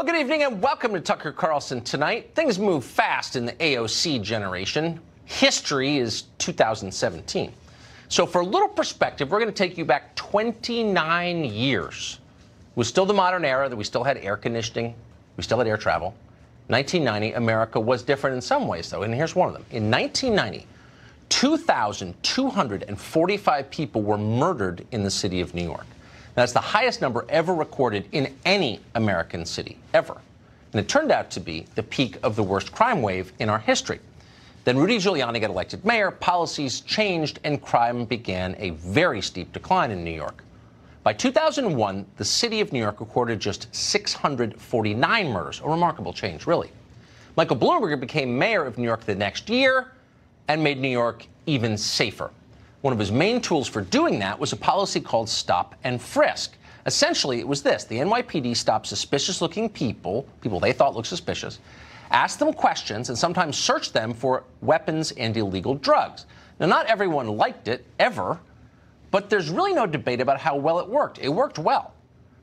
Well, good evening and welcome to Tucker Carlson tonight. Things move fast in the AOC generation. History is 2017. So, for a little perspective, we're going to take you back 29 years. It was still the modern era that we still had air conditioning, we still had air travel. 1990, America was different in some ways, though, and here's one of them. In 1990, 2,245 people were murdered in the city of New York. That's the highest number ever recorded in any American city, ever. And it turned out to be the peak of the worst crime wave in our history. Then Rudy Giuliani got elected mayor, policies changed, and crime began a very steep decline in New York. By 2001, the city of New York recorded just 649 murders, a remarkable change, really. Michael Bloomberg became mayor of New York the next year and made New York even safer. One of his main tools for doing that was a policy called stop and frisk. Essentially, it was this the NYPD stopped suspicious looking people, people they thought looked suspicious, asked them questions, and sometimes searched them for weapons and illegal drugs. Now, not everyone liked it, ever, but there's really no debate about how well it worked. It worked well.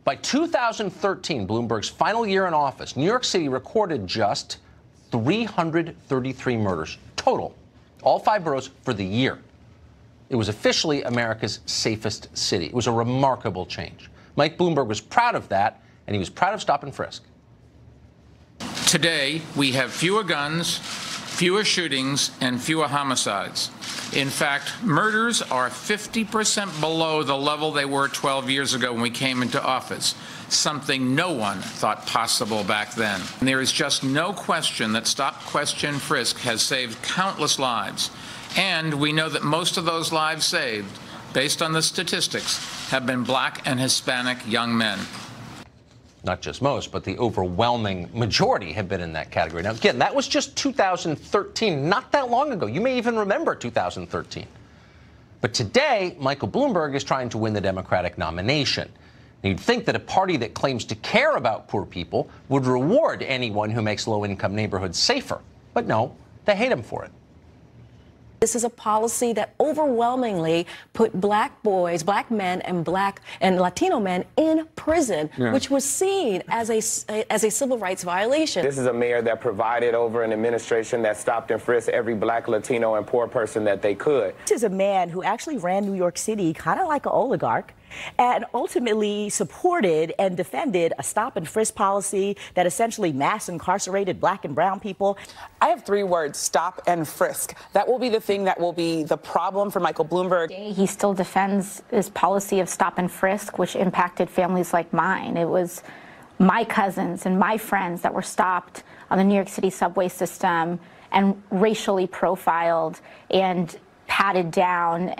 By 2013, Bloomberg's final year in office, New York City recorded just 333 murders total, all five boroughs for the year. It was officially America's safest city. It was a remarkable change. Mike Bloomberg was proud of that, and he was proud of stop and frisk. Today, we have fewer guns, fewer shootings, and fewer homicides. In fact, murders are 50% below the level they were 12 years ago when we came into office, something no one thought possible back then. And there is just no question that Stop, Question, Frisk has saved countless lives. And we know that most of those lives saved, based on the statistics, have been black and Hispanic young men. Not just most, but the overwhelming majority have been in that category. Now, again, that was just 2013, not that long ago. You may even remember 2013. But today, Michael Bloomberg is trying to win the Democratic nomination. And you'd think that a party that claims to care about poor people would reward anyone who makes low income neighborhoods safer. But no, they hate him for it. This is a policy that overwhelmingly put black boys, black men, and black and Latino men in prison, yeah. which was seen as a as a civil rights violation. This is a mayor that provided over an administration that stopped and frisked every black, Latino, and poor person that they could. This is a man who actually ran New York City kind of like an oligarch and ultimately supported and defended a stop and frisk policy that essentially mass incarcerated black and brown people. I have three words stop and frisk. That will be the thing that will be the problem for Michael Bloomberg. He still defends his policy of stop and frisk, which impacted families like mine. It was my cousins and my friends that were stopped on the New York City subway system and racially profiled and patted down.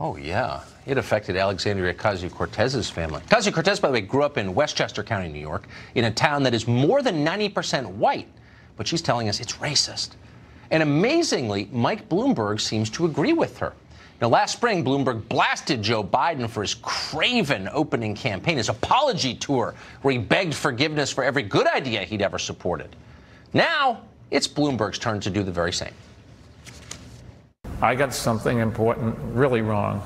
Oh, yeah. It affected Alexandria Ocasio Cortez's family. Ocasio Cortez, by the way, grew up in Westchester County, New York, in a town that is more than 90% white. But she's telling us it's racist. And amazingly, Mike Bloomberg seems to agree with her. Now, last spring, Bloomberg blasted Joe Biden for his craven opening campaign, his apology tour, where he begged forgiveness for every good idea he'd ever supported. Now, it's Bloomberg's turn to do the very same. I got something important really wrong.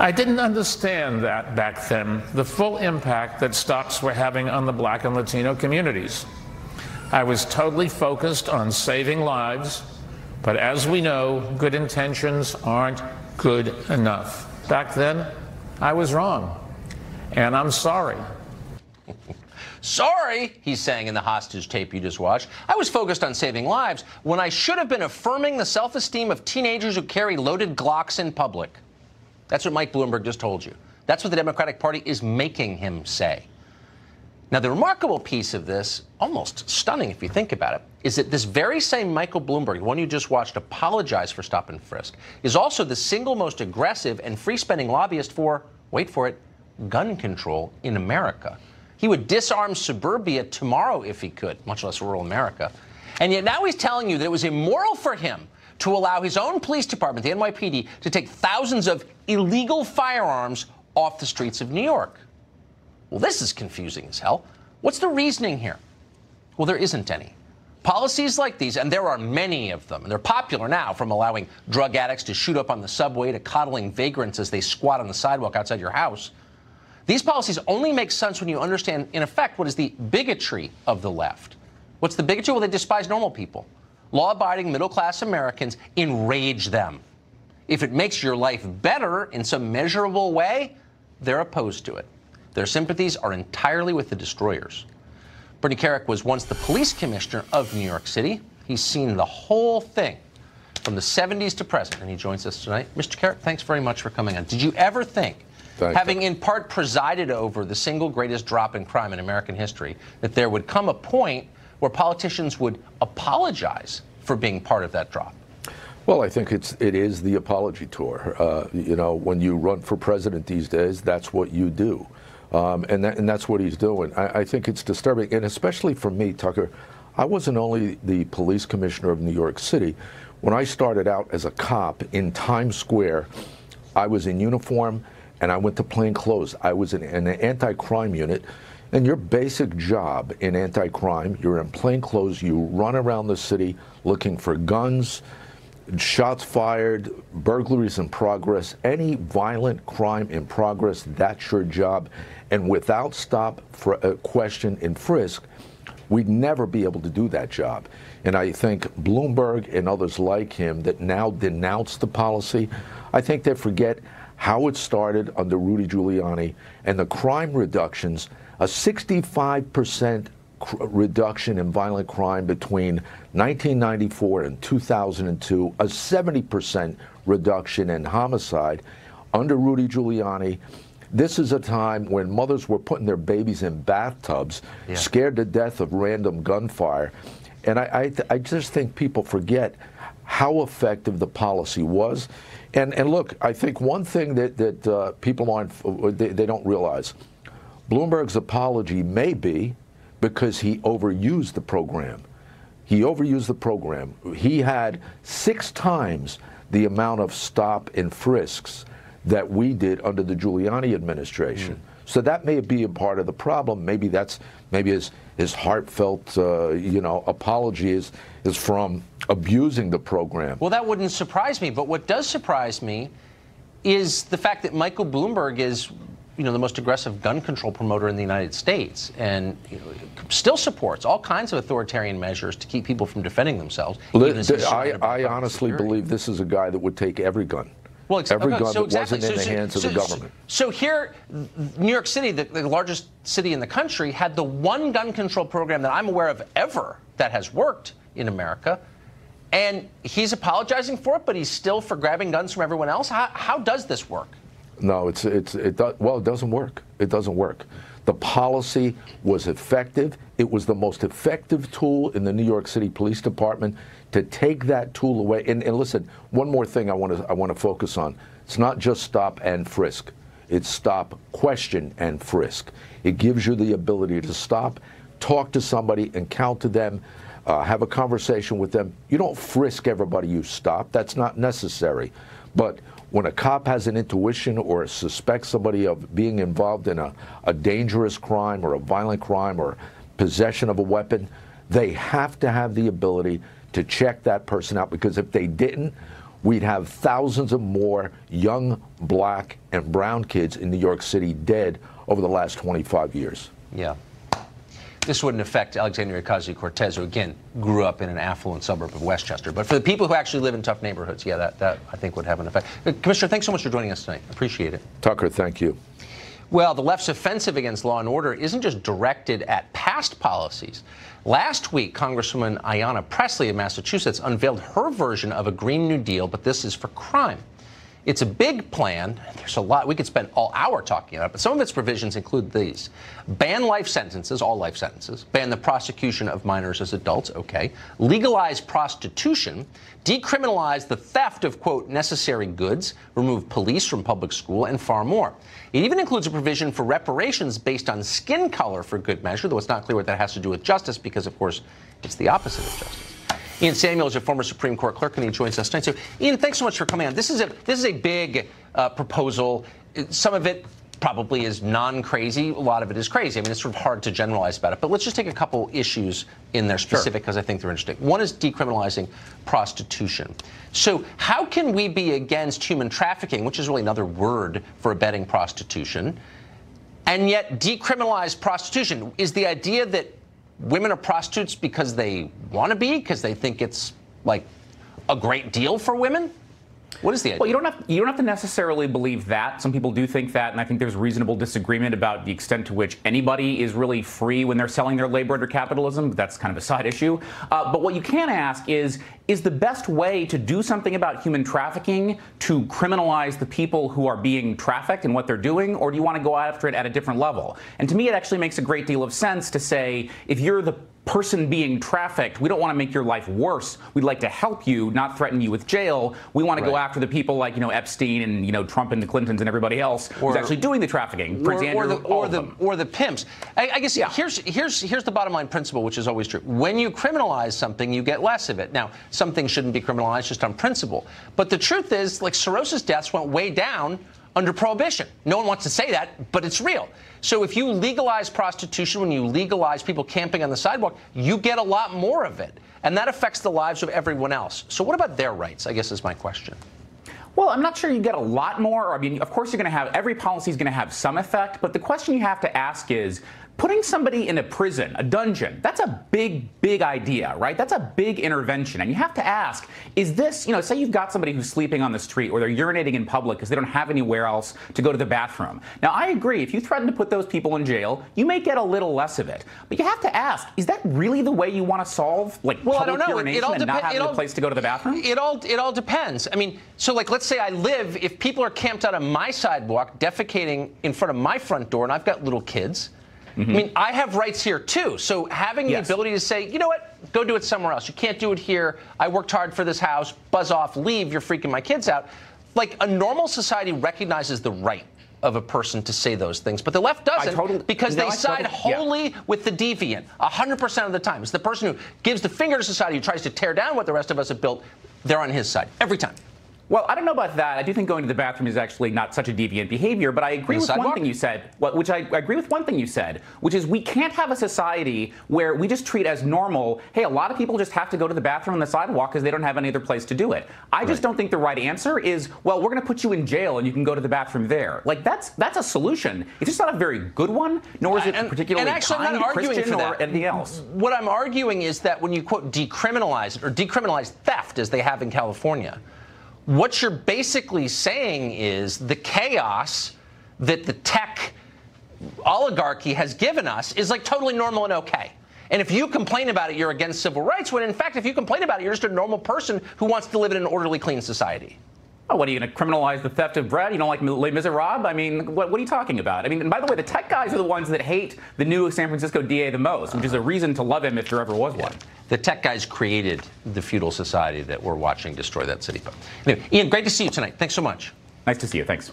I didn't understand that back then, the full impact that stops were having on the black and Latino communities. I was totally focused on saving lives, but as we know, good intentions aren't good enough. Back then, I was wrong, and I'm sorry. Sorry, he's saying in the hostage tape you just watched. I was focused on saving lives when I should have been affirming the self esteem of teenagers who carry loaded Glocks in public. That's what Mike Bloomberg just told you. That's what the Democratic Party is making him say. Now, the remarkable piece of this, almost stunning if you think about it, is that this very same Michael Bloomberg, the one you just watched apologize for stop and frisk, is also the single most aggressive and free spending lobbyist for, wait for it, gun control in America. He would disarm suburbia tomorrow if he could, much less rural America. And yet now he's telling you that it was immoral for him to allow his own police department, the NYPD, to take thousands of illegal firearms off the streets of New York. Well, this is confusing as hell. What's the reasoning here? Well, there isn't any. Policies like these, and there are many of them, and they're popular now, from allowing drug addicts to shoot up on the subway to coddling vagrants as they squat on the sidewalk outside your house, These policies only make sense when you understand, in effect, what is the bigotry of the left. What's the bigotry? Well, they despise normal people. Law abiding middle class Americans enrage them. If it makes your life better in some measurable way, they're opposed to it. Their sympathies are entirely with the destroyers. Bernie Kerik was once the police commissioner of New York City. He's seen the whole thing from the 70s to present, and he joins us tonight. Mr. Kerik, thanks very much for coming on. Did you ever think, Thank having you. in part presided over the single greatest drop in crime in American history, that there would come a point where politicians would apologize for being part of that drop? Well, I think it's it is the apology tour. Uh, you know, when you run for president these days, that's what you do, um, and that, and that's what he's doing. I, I think it's disturbing, and especially for me, Tucker. I wasn't only the police commissioner of New York City. When I started out as a cop in Times Square, I was in uniform and I went to plain clothes. I was in an anti-crime unit. And your basic job in anti-crime, you're in plain clothes, you run around the city looking for guns, shots fired, burglaries in progress, any violent crime in progress, that's your job. And without stop, for a question and frisk, we'd never be able to do that job. And I think Bloomberg and others like him that now denounce the policy, I think they forget how it started under Rudy Giuliani and the crime reductions, a 65% cr- reduction in violent crime between 1994 and 2002, a 70% reduction in homicide under Rudy Giuliani. This is a time when mothers were putting their babies in bathtubs, Yeah. scared to death of random gunfire. And I, I, th- I just think people forget how effective the policy was. And, and look, I think one thing that, that uh, people aren't, they, they don't realize Bloomberg's apology may be because he overused the program. He overused the program. He had six times the amount of stop and frisks that we did under the Giuliani administration. So that may be a part of the problem. Maybe that's maybe his his heartfelt uh, you know apology is is from abusing the program. Well, that wouldn't surprise me. But what does surprise me is the fact that Michael Bloomberg is, you know, the most aggressive gun control promoter in the United States, and you know, still supports all kinds of authoritarian measures to keep people from defending themselves. I, I honestly security. believe this is a guy that would take every gun. Well, ex- every okay, gun so that exactly. wasn't in So- the so- hands of the government. So here, New York City, the, the largest city in the country, had the one gun control program that I'm aware of ever that has worked in America. And he's apologizing for it, but he's still for grabbing guns from everyone else. How, how does this work? No, it's it's it do, well, it doesn't work. It doesn't work. The policy was effective. It was the most effective tool in the New York City Police Department to take that tool away. And, and listen, one more thing I want to I want to focus on. It's not just stop and frisk. It's stop, question, and frisk. It gives you the ability to stop, talk to somebody, and count to them. Uh, have a conversation with them. You don't frisk everybody you stop. That's not necessary. But when a cop has an intuition or suspects somebody of being involved in a, a dangerous crime or a violent crime or possession of a weapon, they have to have the ability to check that person out because if they didn't, we'd have thousands of more young black and brown kids in New York City dead over the last 25 years. Yeah. This wouldn't affect Alexandria Ocasio Cortez, who again grew up in an affluent suburb of Westchester. But for the people who actually live in tough neighborhoods, yeah, that, that I think would have an effect. Uh, Commissioner, thanks so much for joining us tonight. Appreciate it. Tucker, thank you. Well, the left's offensive against law and order isn't just directed at past policies. Last week, Congresswoman Ayanna Pressley of Massachusetts unveiled her version of a Green New Deal, but this is for crime. It's a big plan. There's a lot. We could spend all hour talking about it, but some of its provisions include these ban life sentences, all life sentences, ban the prosecution of minors as adults, okay, legalize prostitution, decriminalize the theft of, quote, necessary goods, remove police from public school, and far more. It even includes a provision for reparations based on skin color for good measure, though it's not clear what that has to do with justice because, of course, it's the opposite of justice. Ian Samuel is a former Supreme Court clerk, and he joins us tonight. So, Ian, thanks so much for coming on. This is a this is a big uh, proposal. Some of it probably is non-crazy. A lot of it is crazy. I mean, it's sort of hard to generalize about it. But let's just take a couple issues in there specific because I think they're interesting. One is decriminalizing prostitution. So, how can we be against human trafficking, which is really another word for abetting prostitution? and yet decriminalize prostitution. Is the idea that women are prostitutes because they want to be, because they think it's like a great deal for women? What is the idea? Well, you don't have you don't have to necessarily believe that. Some people do think that, and I think there's reasonable disagreement about the extent to which anybody is really free when they're selling their labor under capitalism. But that's kind of a side issue. Uh, but what you can ask is: Is the best way to do something about human trafficking to criminalize the people who are being trafficked and what they're doing, or do you want to go after it at a different level? And to me, it actually makes a great deal of sense to say if you're the person being trafficked, we don't want to make your life worse. We'd like to help you, not threaten you with jail. We want to go after the people like you know Epstein and you know Trump and the Clintons and everybody else Or- who's actually doing the trafficking. Prince or, Andrew, or the, or the, or the pimps. I, I guess here's here's here's the bottom line principle, which is always true. When you criminalize something, you get less of it. Now, some things shouldn't be criminalized just on principle, but the truth is, like cirrhosis deaths went way down under prohibition. No one wants to say that, but it's real. So if you legalize prostitution, when you legalize people camping on the sidewalk, you get a lot more of it. And that affects the lives of everyone else. So what about their rights? I guess is my question. Well, I'm not sure you get a lot more. I mean, of course, you're going to have every policy is going to have some effect, but the question you have to ask is putting somebody in a prison, a dungeon, that's a big, big idea, right? That's a big intervention. And you have to ask, is this, you know, say you've got somebody who's sleeping on the street or they're urinating in public because they don't have anywhere else to go to the bathroom. Now, I agree, if you threaten to put those people in jail, you may get a little less of it. But you have to ask, is that really the way you want to solve, like, Well, I don't know. Urination it all and not having it a place to go to the bathroom? It all it all depends. I mean, so like let's say I live if people are camped out on my sidewalk defecating in front of my front door and I've got little kids. I mean, I have rights here too. So having Yes. the ability to say, you know what, go do it somewhere else. You can't do it here. I worked hard for this house. Buzz off, leave. You're freaking my kids out. Like a normal society recognizes the right of a person to say those things, but the left doesn't totally- because no, they I side totally- yeah. wholly with the deviant 100% of the time. It's the person who gives the finger to society, who tries to tear down what the rest of us have built. They're on his side every time. Well, I don't know about that. I do think going to the bathroom is actually not such a deviant behavior, but I agree with one thing you said, which I, agree with one thing you said, which is we can't have a society where we just treat as normal, hey, a lot of people just have to go to the bathroom on the sidewalk because they don't have any other place to do it. I just don't think the right answer is, well, we're going to put you in jail and you can go to the bathroom there. Like, that's that's a solution. It's just not a very good one, nor is it And- particularly and actually, I'm kind, not arguing Christian, for or anything else. What I'm arguing is that when you quote decriminalize it or decriminalize theft, as they have in California, what you're basically saying is the chaos that the tech oligarchy has given us is like totally normal and okay. And if you complain about it, you're against civil rights. When in fact, if you complain about it, you're just a normal person who wants to live in an orderly, clean society. Oh, what are you going to criminalize the theft of bread? You don't like Les Miserables? I mean, what, what are you talking about? I mean, and by the way, the tech guys are the ones that hate the new San Francisco DA the most, which is a reason to love him if there ever was one. The tech guys created the feudal society that we're watching destroy that city. But anyway, Ian, great to see you tonight. Thanks so much. Nice to see you. Thanks.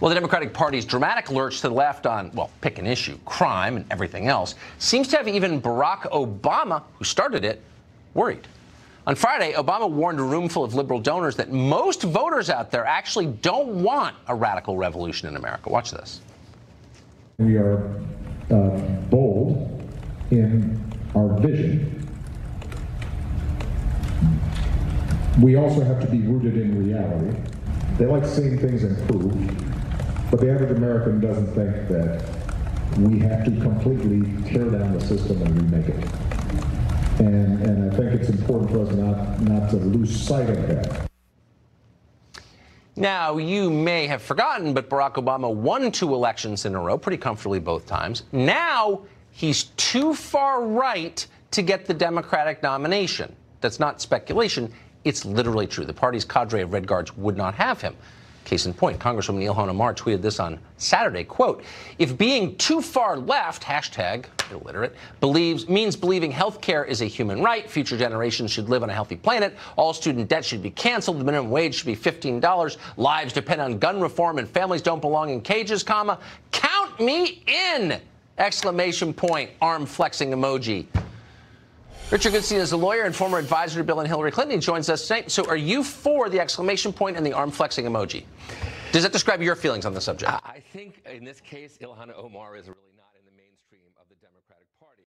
Well, the Democratic Party's dramatic lurch to the left on, well, pick an issue, crime and everything else, seems to have even Barack Obama, who started it, worried. On Friday, Obama warned a room full of liberal donors that most voters out there actually don't want a radical revolution in America. Watch this. We are uh, bold in our vision. We also have to be rooted in reality. They like seeing things improve, but the average American doesn't think that we have to completely tear down the system and remake it. And, and I think it's important for us not, not to lose sight of that. Now, you may have forgotten, but Barack Obama won two elections in a row pretty comfortably both times. Now, he's too far right to get the Democratic nomination. That's not speculation. It's literally true. The party's cadre of Red Guards would not have him. Case in point, Congresswoman Ilhan Omar tweeted this on Saturday, quote, if being too far left, hashtag illiterate, believes means believing health care is a human right, future generations should live on a healthy planet, all student debt should be canceled, the minimum wage should be $15, lives depend on gun reform and families don't belong in cages, comma, count me in! Exclamation point, arm flexing emoji. Richard Goodstein is a lawyer and former advisor to Bill and Hillary Clinton. He joins us tonight. So, are you for the exclamation point and the arm flexing emoji? Does that describe your feelings on the subject? I think in this case, Ilhan Omar is really